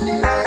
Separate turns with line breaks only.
Bye.